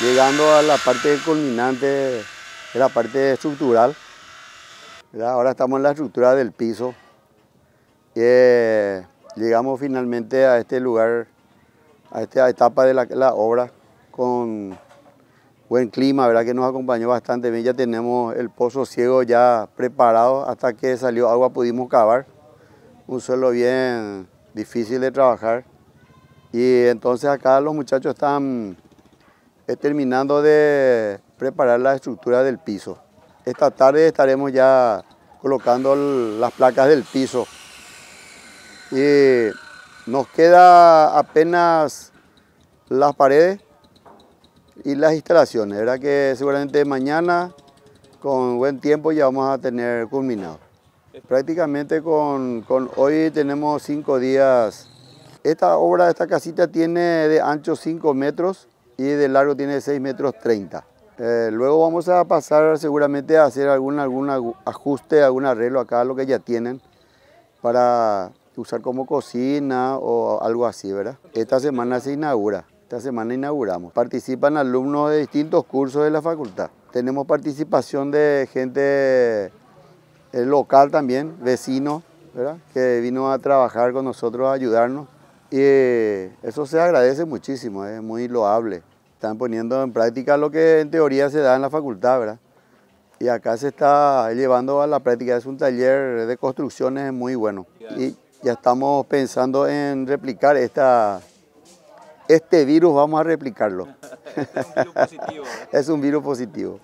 llegando a la parte culminante de la parte estructural. Ahora estamos en la estructura del piso. Eh, llegamos finalmente a este lugar, a esta etapa de la, obra con buen clima, ¿verdad? que nos acompañó bastante bien. Ya tenemos el pozo ciego ya preparado, hasta que salió agua pudimos cavar. Un suelo bien difícil de trabajar. Y entonces acá los muchachos están terminando de preparar la estructura del piso. Esta tarde estaremos ya colocando las placas del piso. Y nos queda apenas las paredes y las instalaciones. Era que seguramente mañana, con buen tiempo, ya vamos a tener culminado. Prácticamente con, con hoy tenemos cinco días. Esta obra, esta casita tiene de ancho 5 metros y de largo tiene 6 metros 30. Eh, luego vamos a pasar seguramente a hacer algún, algún ajuste, algún arreglo acá, lo que ya tienen, para usar como cocina o algo así, ¿verdad? Esta semana se inaugura, esta semana inauguramos. Participan alumnos de distintos cursos de la facultad. Tenemos participación de gente eh, local también, vecinos, ¿verdad? Que vino a trabajar con nosotros, a ayudarnos. Y eso se agradece muchísimo, es muy loable. Están poniendo en práctica lo que en teoría se da en la facultad, ¿verdad? Y acá se está llevando a la práctica, es un taller de construcciones muy bueno. Y ya estamos pensando en replicar esta, este virus, vamos a replicarlo. es un virus positivo. es un virus positivo.